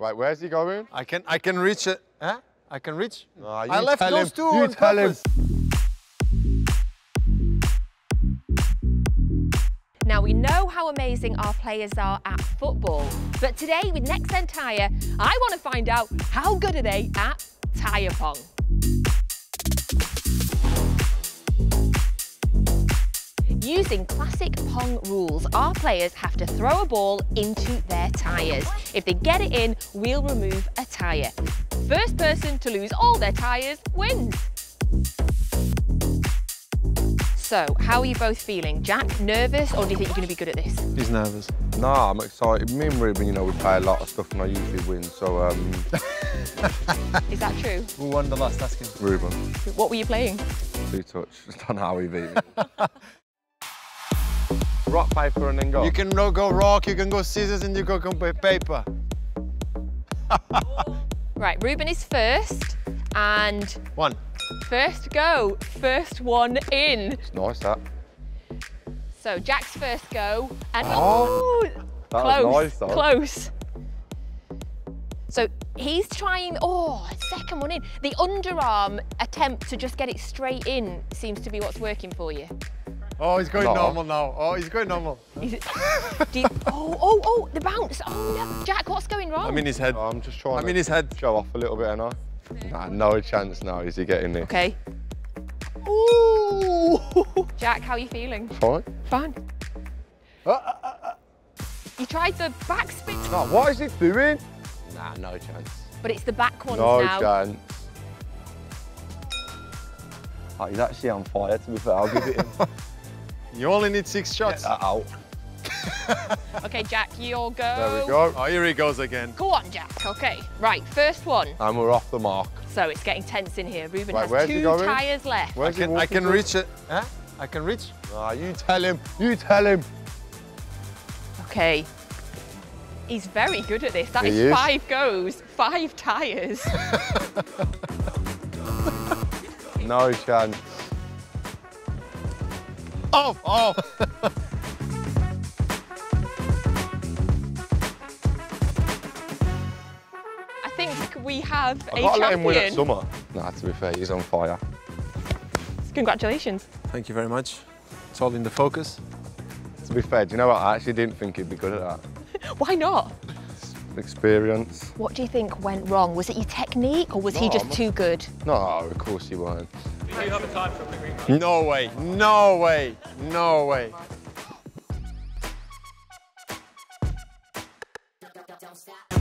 Right, where's he going? I can I can reach it. Huh? I can reach. Ah, you I left tell those him. two You on tell him. purpose. Now, we know how amazing our players are at football, but today with Nexen Tyre, I want to find out how good are they at tyre pong. Using classic Pong rules, our players have to throw a ball into their tyres. If they get it in, we'll remove a tyre. First person to lose all their tyres wins. So, how are you both feeling? Jack, nervous, or do you think you're going to be good at this? He's nervous. Nah, I'm excited. Me and Ruben, you know, we play a lot of stuff and I usually win, so, um, Is that true? Who won the last? Ask him. Ruben, What were you playing? two touch. Don't know how he beat me. Rock, paper, and then go. You can go rock, you can go scissors, and you can go paper. Right, Ruben is first, and One. first go, first one in. It's nice, that. So Jack's first go, and Oh, oh, That was close, nice, though. close. So he's trying, oh, second one in. The underarm attempt to just get it straight in seems to be what's working for you. Oh, he's going No. normal now. Oh, he's going normal. Is it- do you- oh, oh, oh, the bounce. Oh no, Jack, what's going wrong? I'm in his head. Oh, I'm just trying I'm to in his head. show off a little bit, and I. Nah, no chance now. Is he getting this? Okay. Ooh. Jack, how are you feeling? Fine. Fine. Uh, uh, uh, uh. You tried the backspin, No, what is he doing? Nah, no chance. but it's the back ones No now. chance. Oh, he's actually on fire, to be fair. I'll give it him. You only need six shots. that out. Okay, Jack, you'll go. There we go. Oh, here he goes again. Go on, Jack. Okay. Right, first one. And we're off the mark. So it's getting tense in here. Ruben Right, has where's he two tyres left. Where's I can, I can reach it. Huh? I can reach. Nah, you tell him. You tell him. Okay. He's very good at this. That is, is is. five goes, five tyres. No chance. Oh, oh. I think we have I've a got to let him win at champion. summer. Nah, to be fair, he's on fire. Congratulations. Thank you very much. It's all in the focus. To be fair, do you know what? I actually didn't think he'd be good at that. Why not? Experience. What do you think went wrong? Was it your technique or was he just I'm- too good? No, of course he weren't. You have a time green. No way, no way, no way. Don't stop.